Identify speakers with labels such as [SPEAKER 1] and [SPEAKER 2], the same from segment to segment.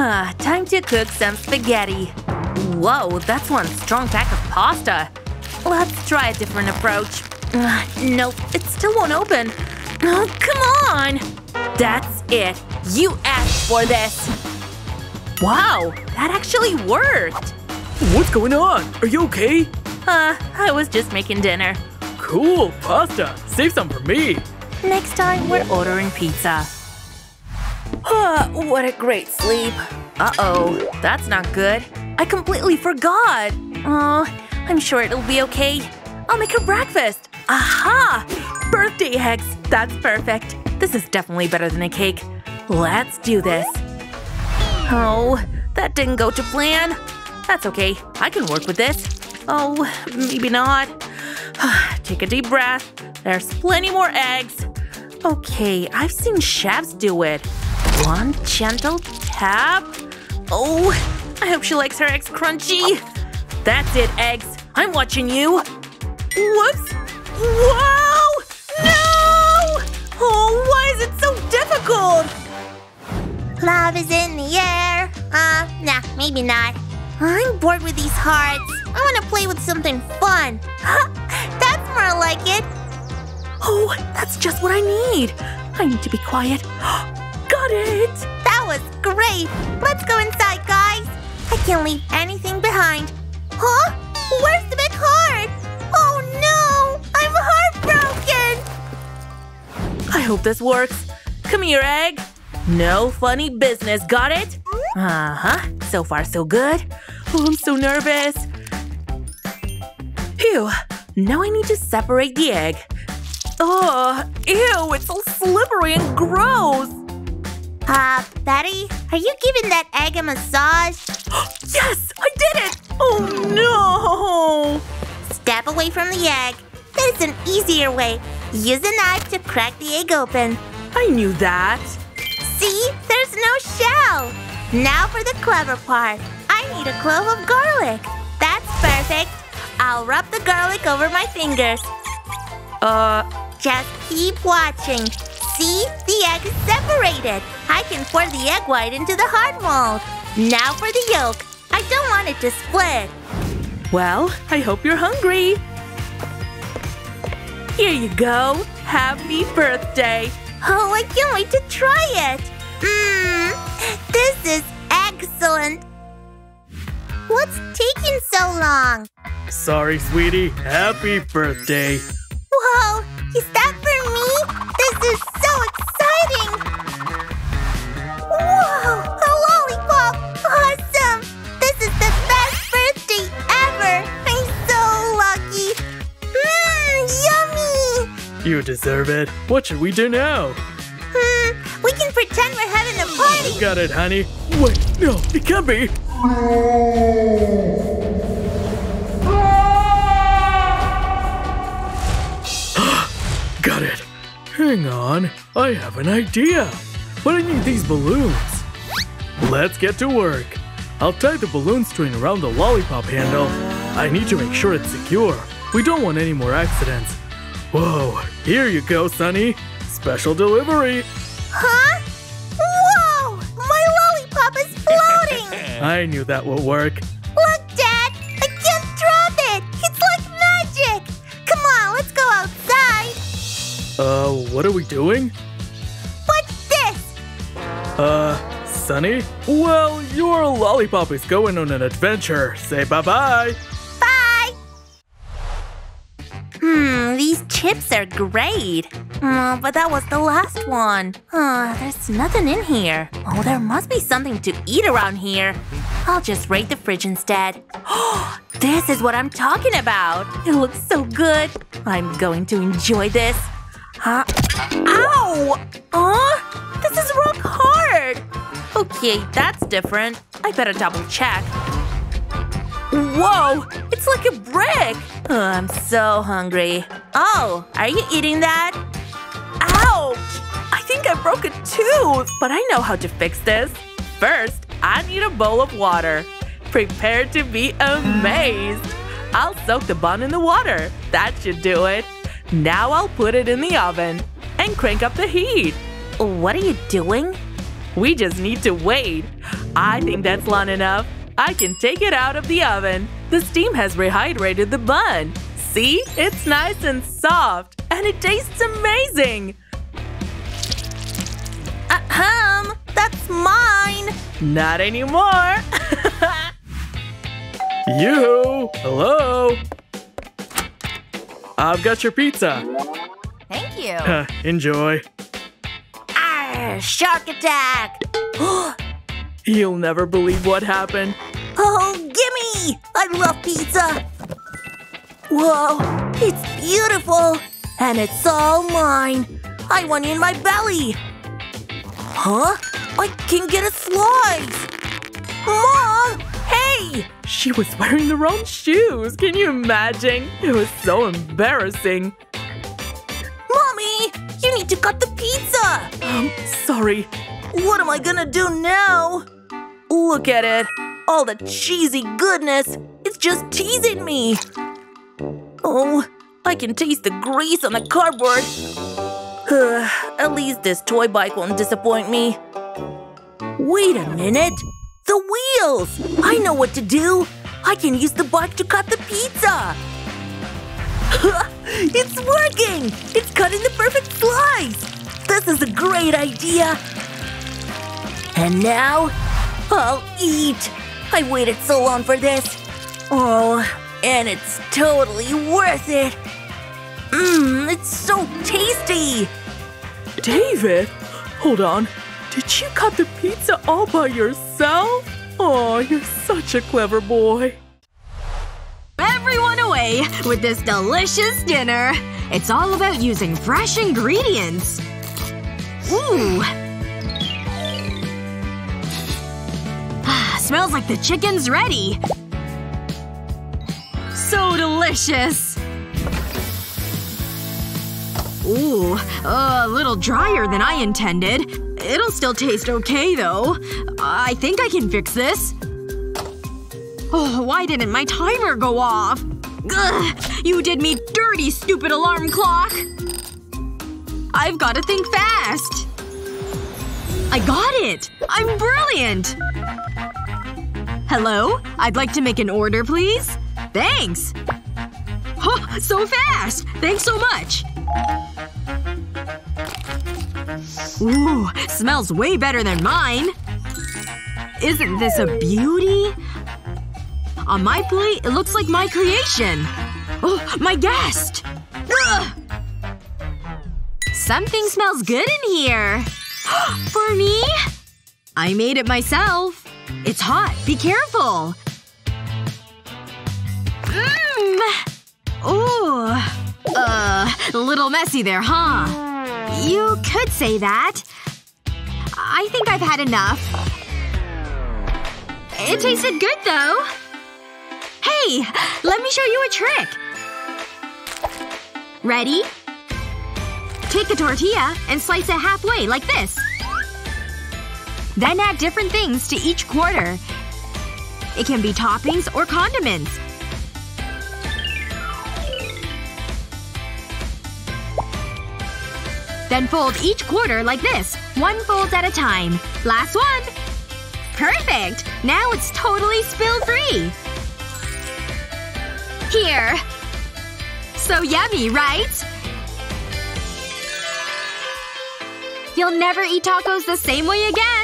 [SPEAKER 1] Ah, time to cook some spaghetti. Whoa, that's one strong pack of pasta. Let's try a different approach. Uh, nope, it still won't open. Oh, come on! That's it. You asked for this. Wow, that actually worked.
[SPEAKER 2] What's going on? Are you okay?
[SPEAKER 1] Uh, I was just making dinner.
[SPEAKER 2] Cool, pasta. Save some for me.
[SPEAKER 1] Next time, we're ordering pizza. Ah, what a great sleep. Uh-oh, that's not good. I completely forgot. Oh, I'm sure it'll be okay. I'll make her breakfast. Aha! Birthday eggs. That's perfect. This is definitely better than a cake. Let's do this. Oh, that didn't go to plan. That's okay. I can work with this. Oh, maybe not. Take a deep breath. There's plenty more eggs. Okay, I've seen chefs do it. One gentle tap. Oh, I hope she likes her eggs crunchy. That's it, eggs. I'm watching you. Whoops. Whoa! No! Oh, why is it so difficult?
[SPEAKER 3] Love is in the air. Uh, nah, maybe not. I'm bored with these hearts. I want to play with something fun. That's more like it.
[SPEAKER 1] Oh, that's just what I need. I need to be quiet. Got it!
[SPEAKER 3] That was great. Let's go inside, guys. I can't leave anything behind. Huh? Where's the big heart? Oh no! I'm heartbroken!
[SPEAKER 1] I hope this works. Come here, egg. No funny business, got it? Uh-huh. So far, so good. Oh, I'm so nervous. Phew. Now I need to separate the egg. Oh, ew, it's all slippery and gross.
[SPEAKER 3] Uh, Betty, are you giving that egg a massage?
[SPEAKER 1] yes, I did it! Oh no!
[SPEAKER 3] Step away from the egg. There's an easier way. Use a knife to crack the egg open.
[SPEAKER 1] I knew that.
[SPEAKER 3] See? There's no shell. Now for the clever part. I need a clove of garlic. That's perfect. I'll rub the garlic over my fingers.
[SPEAKER 1] Uh,
[SPEAKER 3] just keep watching. See? The egg is separated. I can pour the egg white into the hard mold. Now for the yolk. I don't want it to split.
[SPEAKER 1] Well, I hope you're hungry. Here you go. Happy birthday.
[SPEAKER 3] Oh, I can't wait to try it. Mmm, this is excellent. What's taking so long?
[SPEAKER 2] Sorry, sweetie. Happy birthday.
[SPEAKER 3] Whoa, is that for me? This is
[SPEAKER 2] You deserve it. What should we do now?
[SPEAKER 3] Hmm, we can pretend we're having a party!
[SPEAKER 2] Got it, honey. Wait, no, it can't be! Got it. Hang on, I have an idea. But I need these balloons. Let's get to work. I'll tie the balloon string around the lollipop handle. I need to make sure it's secure. We don't want any more accidents. Whoa, here you go, Sunny. Special delivery.
[SPEAKER 3] Huh? Whoa! My lollipop is floating!
[SPEAKER 2] I knew that would work.
[SPEAKER 3] Look, Dad! I can't drop it! It's like magic! Come on, let's go outside!
[SPEAKER 2] Uh, what are we doing?
[SPEAKER 3] What's this?
[SPEAKER 2] Uh, Sunny? Well, your lollipop is going on an adventure. Say bye-bye.
[SPEAKER 1] These chips are great. Oh, but that was the last one. Oh, there's nothing in here. Oh, there must be something to eat around here. I'll just raid the fridge instead. Oh, this is what I'm talking about. It looks so good. I'm going to enjoy this. Huh? Ow! Oh, this is rock hard. Okay, that's different. I better double check. Whoa! It's like a brick! Oh, I'm so hungry. Oh, are you eating that? Ouch! I think I broke a tooth, but I know how to fix this. First, I need a bowl of water. Prepare to be amazed. I'll soak the bun in the water. That should do it. Now I'll put it in the oven and crank up the heat. What are you doing? We just need to wait.
[SPEAKER 4] I think that's long enough. I can take it out of the oven. The steam has rehydrated the bun. See? It's nice and soft. And it tastes amazing.
[SPEAKER 1] Ahem! That's mine!
[SPEAKER 4] Not anymore.
[SPEAKER 2] You! Hello! I've got your pizza.
[SPEAKER 1] Thank you.
[SPEAKER 2] Huh, Enjoy.
[SPEAKER 1] Arr, shark attack!
[SPEAKER 2] You'll never believe what happened.
[SPEAKER 1] Oh, gimme! I love pizza! Whoa, it's beautiful! And it's all mine! I want it in my belly! Huh? I can get a slice! Mom! Hey!
[SPEAKER 4] She was wearing the wrong shoes. Can you imagine? It was so embarrassing.
[SPEAKER 1] Mommy! You need to cut the pizza!
[SPEAKER 4] Um, sorry.
[SPEAKER 1] What am I gonna do now? Look at it. All the cheesy goodness. It's just teasing me. Oh, I can taste the grease on the cardboard. At least this toy bike won't disappoint me. Wait a minute. The wheels! I know what to do. I can use the bike to cut the pizza. it's working! It's cutting the perfect slice! This is a great idea! And now, I'll eat! I waited so long for this! Oh, and it's totally worth it! Mmm, it's so tasty!
[SPEAKER 4] David? Hold on. Did you cut the pizza all by yourself? Oh, you're such a clever boy.
[SPEAKER 5] Everyone away with this delicious dinner. It's all about using fresh ingredients. Ooh. Smells like the chicken's ready. So delicious. Ooh, a little drier than I intended. It'll still taste okay, though. I think I can fix this. Oh, why didn't my timer go off? Ugh, you did me dirty, stupid alarm clock! I've gotta think fast! I got it! I'm brilliant! Hello? I'd like to make an order, please? Thanks! Oh, so fast! Thanks so much! Ooh, smells way better than mine. Isn't this a beauty? On my plate, it looks like my creation. Oh, my guest! Ugh! Something smells good in here. For me? I made it myself. It's hot. Be careful. Mmm! Ooh. Uh, a little messy there, huh? You could say that. I think I've had enough. It tasted good, though. Hey! Let me show you a trick. Ready? Take a tortilla and slice it halfway, like this. Then add different things to each quarter. It can be toppings or condiments. Then fold each quarter like this. One fold at a time. Last one! Perfect! Now it's totally spill-free! Here. So yummy, right? You'll never eat tacos the same way again!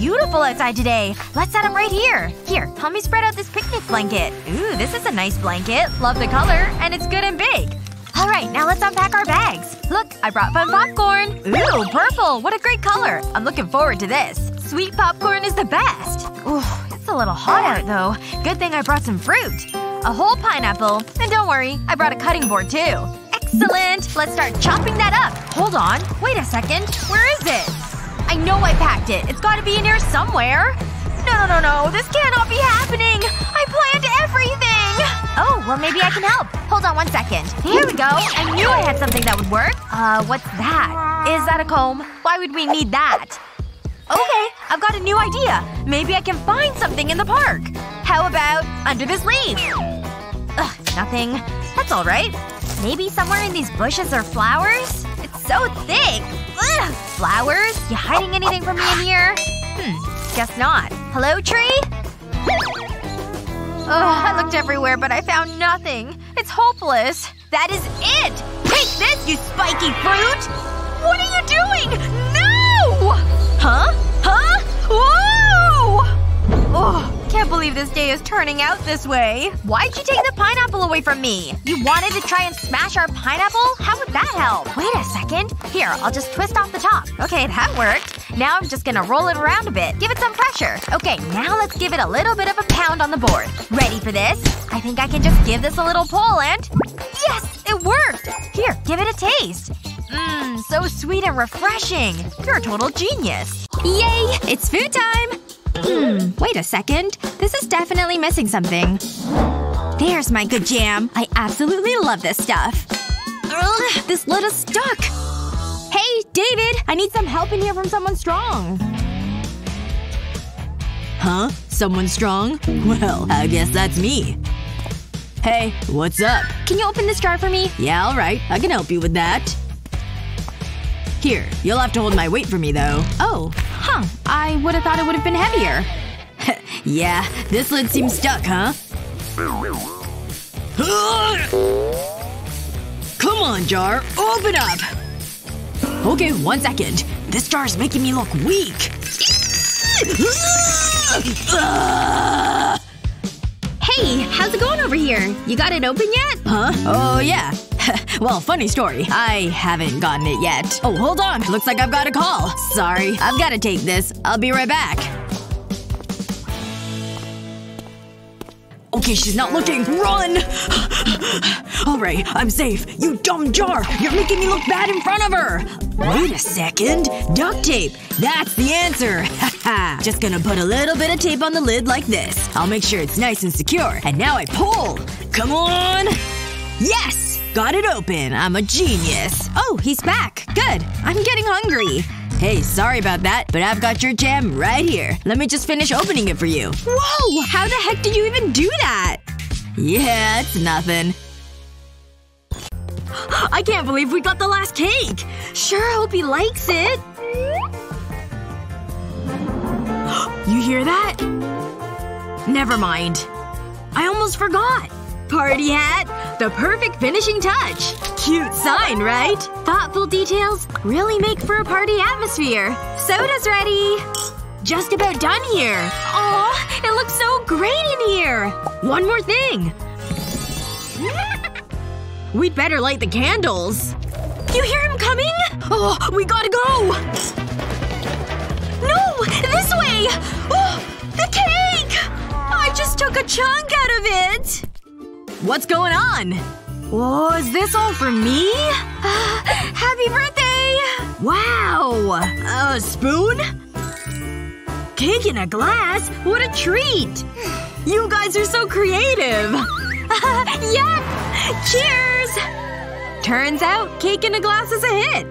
[SPEAKER 6] Beautiful outside today. Let's set them right here. Here, help me spread out this picnic blanket. Ooh, this is a nice blanket. Love the color. And it's good and big. Alright, now let's unpack our bags. Look, I brought fun popcorn. Ooh, purple. What a great color. I'm looking forward to this. Sweet popcorn is the best. Ooh, it's a little hot out though. Good thing I brought some fruit. A whole pineapple. And don't worry, I brought a cutting board too. Excellent! Let's start chopping that up. Hold on. Wait a second. Where is it? I know I packed it. It's gotta be in here somewhere. No, no, no, no. This cannot be happening. I planned everything. Oh, well maybe I can help. Hold on one second. Here we go. I knew I had something that would work. Uh, what's that? Is that a comb? Why would we need that? Okay, I've got a new idea. Maybe I can find something in the park. How about under this leaf? Ugh, nothing. That's alright. Maybe somewhere in these bushes or flowers? It's
[SPEAKER 5] so thick. Ugh. Flowers? You hiding anything from me in here? Hmm. Guess not. Hello, tree? Ugh, I looked everywhere, but I found nothing. It's hopeless. That is it! Take this, you spiky fruit! What are you doing? No! Huh? Huh? Whoa! Oh, can't believe this day is turning out this way. Why'd you take the pineapple away from me? You wanted to try and smash our pineapple? How would that help? Wait a second. Here, I'll just twist off the top. Okay, that worked. Now I'm just gonna roll it around a bit. Give it some pressure. Okay, now let's give it a little bit of a pound on the board. Ready for this? I think I can just give this a little pull and… Yes! It worked! Here, give it a taste. Mmm, so sweet and refreshing. You're a total genius.
[SPEAKER 7] Yay! It's food time! Hmm, wait a second. This is definitely missing something. There's my good jam. I absolutely love this stuff. Ugh, this lid is stuck. Hey, David! I need some help in here from someone strong. Huh? Someone strong? Well, I guess that's me. Hey, what's up? Can you open this jar for me? Yeah, alright. I can help you with that. Here, you'll have to hold my weight for me, though. Oh. Huh. I would've thought it would've been heavier. yeah, this lid seems stuck, huh? Come on, jar. Open up! Okay, one second. This jar's making me look weak. Hey, how's it going over here? You got it open yet? Huh? Oh, yeah. well, funny story. I haven't gotten it yet. Oh, hold on. Looks like I've got a call. Sorry. I've gotta take this. I'll be right back. Okay, she's not looking. Run! Alright, I'm safe. You dumb jar! You're making me look bad in front of her! Wait a second. Duct tape. That's the answer. Just gonna put a little bit of tape on the lid like this. I'll make sure it's nice and secure. And now I pull! Come on! Yes! Got it open. I'm a genius. Oh, he's back. Good. I'm getting hungry. Hey, sorry about that, but I've got your jam right here. Let me just finish opening it for you. Whoa! How the heck did you even do that? Yeah, it's nothing. I can't believe we got the last cake! Sure hope he likes it. You hear that? Never mind. I almost forgot. Party hat. The perfect finishing touch. Cute sign, right? Thoughtful details really make for a party atmosphere. Soda's ready. Just about done here. Aw, it looks so great in here. One more thing. We'd better light the candles. You hear him coming? Oh, we gotta go! No! This way! Oh! The cake! I just took a chunk out of it! What's going on? Oh, is this all for me? Happy birthday! Wow! A spoon? Cake in a glass? What a treat! You guys are so creative! Yup! Cheers! Turns out, cake in a glass is a hit.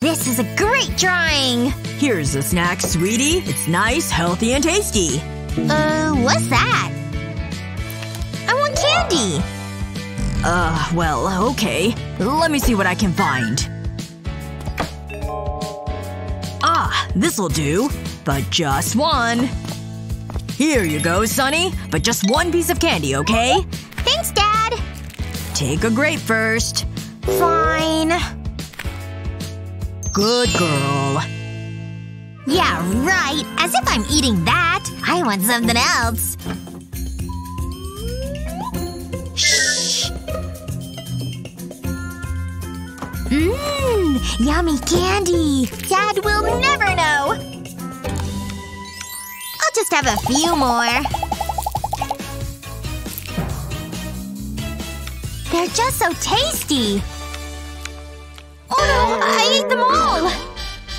[SPEAKER 5] This is a great drawing!
[SPEAKER 7] Here's a snack, sweetie. It's nice, healthy, and tasty.
[SPEAKER 5] Uh, what's that? Candy!
[SPEAKER 7] Uh, well, okay. Let me see what I can find. Ah, this'll do. But just one. Here you go, Sunny. But just one piece of candy, okay?
[SPEAKER 5] Thanks, Dad!
[SPEAKER 7] Take a grape first.
[SPEAKER 5] Fine.
[SPEAKER 7] Good girl.
[SPEAKER 5] Yeah, right. As if I'm eating that. I want something else. Mmm, yummy candy. Dad will never know. I'll just have a few more. They're just so tasty. Oh no, I ate them all!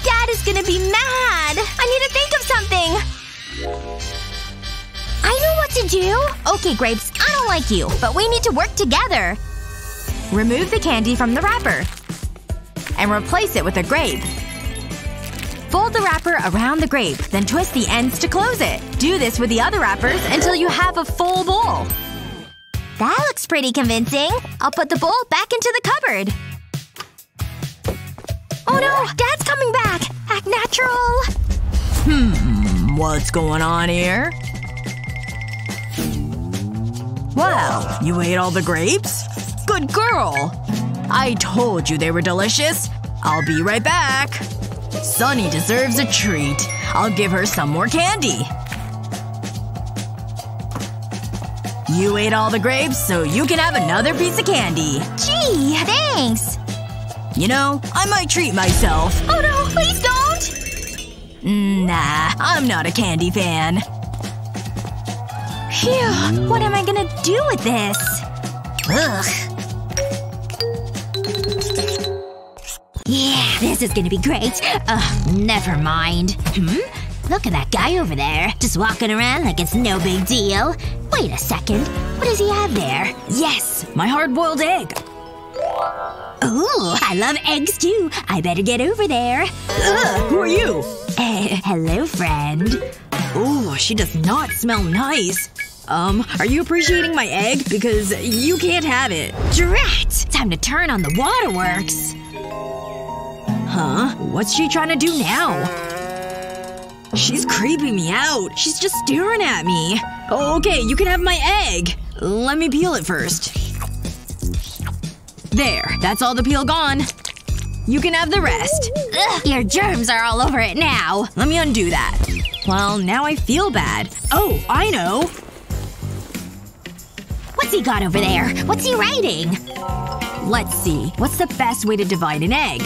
[SPEAKER 5] Dad is gonna be mad! I need to think of something! I know what to do! Okay, Grapes, I don't like you, but we need to work together.
[SPEAKER 7] Remove the candy from the wrapper. And replace it with a grape. Fold the wrapper around the grape, then twist the ends to close it. Do this with the other wrappers until you have a full bowl.
[SPEAKER 5] That looks pretty convincing. I'll put the bowl back into the cupboard. Oh no! Dad's coming back! Act natural!
[SPEAKER 7] Hmm, what's going on here? Wow, you ate all the grapes? Good girl! I told you they were delicious. I'll be right back. Sunny deserves a treat. I'll give her some more candy. You ate all the grapes, so you can have another piece of candy.
[SPEAKER 5] Gee, thanks!
[SPEAKER 7] You know, I might treat myself.
[SPEAKER 5] Oh no, please don't!
[SPEAKER 7] Nah, I'm not a candy fan.
[SPEAKER 5] Phew, what am I gonna do with this? Ugh. Yeah, this is gonna be great. Ugh, never mind. Hmm? Look at that guy over there. Just walking around like it's no big deal. Wait a second. What does he have there?
[SPEAKER 7] Yes, my hard-boiled egg.
[SPEAKER 5] Ooh, I love eggs too. I better get over there.
[SPEAKER 7] Ugh, who are you?
[SPEAKER 5] Uh, hello, friend.
[SPEAKER 7] Ooh, she does not smell nice. Um, are you appreciating my egg? Because you can't have it.
[SPEAKER 5] Drat! Time to turn on the waterworks.
[SPEAKER 7] Huh? What's she trying to do now? She's creeping me out. She's just staring at me. Oh, okay, you can have my egg. Let me peel it first. There. That's all the peel gone. You can have the rest.
[SPEAKER 5] Ugh, your germs are all over it now.
[SPEAKER 7] Let me undo that. Well, now I feel bad. Oh, I know.
[SPEAKER 5] What's he got over there? What's he writing?
[SPEAKER 7] Let's see. What's the best way to divide an egg?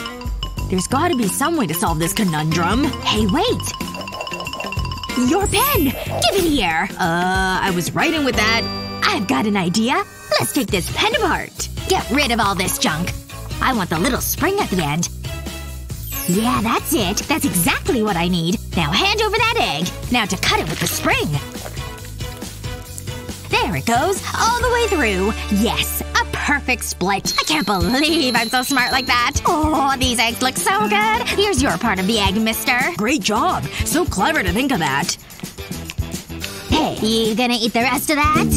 [SPEAKER 7] There's gotta be some way to solve this conundrum.
[SPEAKER 5] Hey, wait! Your pen! Give it here!
[SPEAKER 7] Uh, I was writing with that.
[SPEAKER 5] I've got an idea. Let's take this pen apart. Get rid of all this junk. I want the little spring at the end. Yeah, that's it. That's exactly what I need. Now hand over that egg. Now to cut it with the spring. There it goes. All the way through. Yes. A perfect split. I can't believe I'm so smart like that. Oh, these eggs look so good. Here's your part of the egg, mister.
[SPEAKER 7] Great job. So clever to think of that.
[SPEAKER 5] Hey, you gonna eat the rest of that?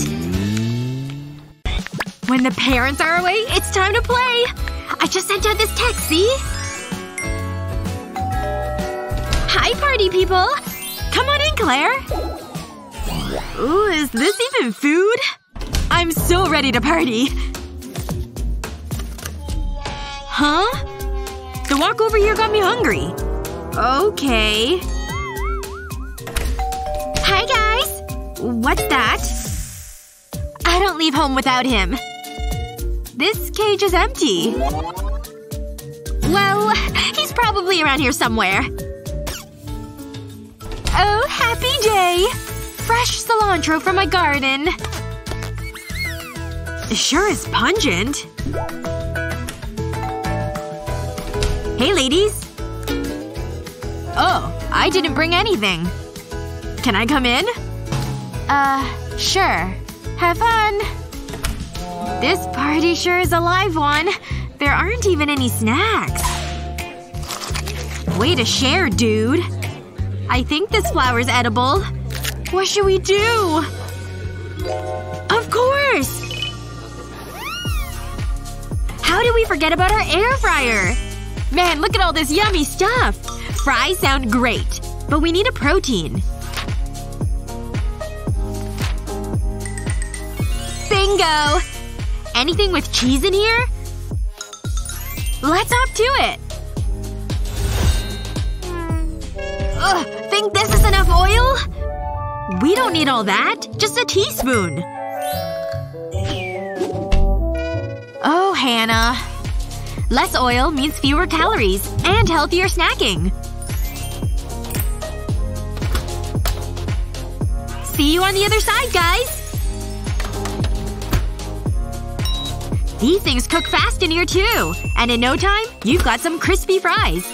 [SPEAKER 5] When the parents are away, it's time to play! I just sent out this text, see? Hi, party people! Come on in, Claire! Ooh, is this even food? I'm so ready to party. Huh? The walk over here got me hungry. Okay. Hi, guys! What's that? I don't leave home without him. This cage is empty. Well, he's probably around here somewhere. Oh, happy day! Fresh cilantro from my garden. It sure is pungent. Hey, ladies. Oh, I didn't bring anything. Can I come in? Uh, sure. Have fun. This party sure is a live one. There aren't even any snacks. Way to share, dude. I think this flower's edible. What should we do? Of course! How did we forget about our air fryer? Man, look at all this yummy stuff! Fries sound great. But we need a protein. Bingo! Anything with cheese in here? Let's hop to it! Ugh, think this is enough oil? We don't need all that. Just a teaspoon. Oh, Hannah. Less oil means fewer calories. And healthier snacking. See you on the other side, guys! These things cook fast in here too. And in no time, you've got some crispy fries.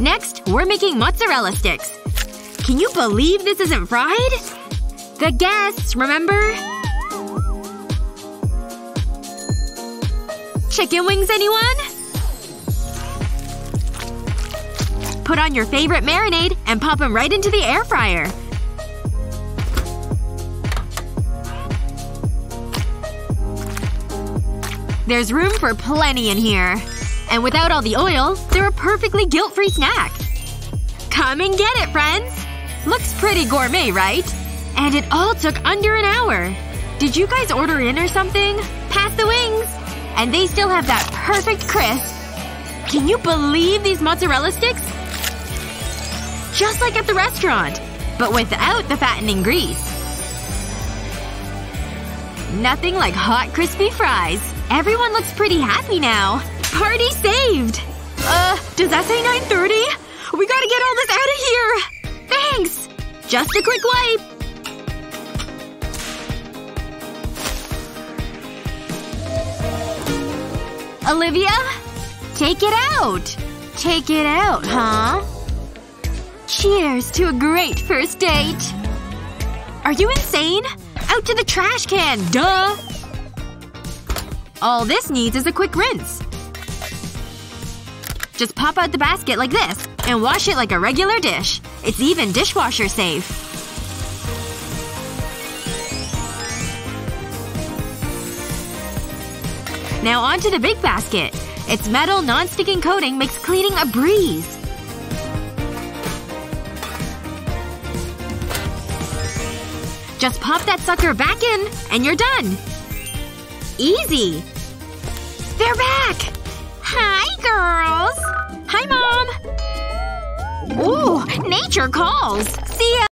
[SPEAKER 5] Next, we're making mozzarella sticks. Can you believe this isn't fried? The guests, remember? Chicken wings, anyone? Put on your favorite marinade and pop them right into the air fryer. There's room for plenty in here. And without all the oil, they're a perfectly guilt-free snack. Come and get it, friends! Looks pretty gourmet, right? And it all took under an hour. Did you guys order in or something? Pass the wings! And they still have that perfect crisp. Can you believe these mozzarella sticks? Just like at the restaurant. But without the fattening grease. Nothing like hot crispy fries. Everyone looks pretty happy now. Party saved! Uh, does that say 9.30? We gotta get all this out of here! Thanks! Just a quick wipe. Olivia? Take it out! Take it out, huh? Cheers to a great first date! Are you insane? Out to the trash can, duh! All this needs is a quick rinse. Just pop out the basket like this, and wash it like a regular dish. It's even dishwasher safe. Now onto the big basket. Its metal, non-sticking coating makes cleaning a breeze. Just pop that sucker back in, and you're done. Easy. They're back! Hi, girls! Hi, Mom! Ooh, nature calls! See ya!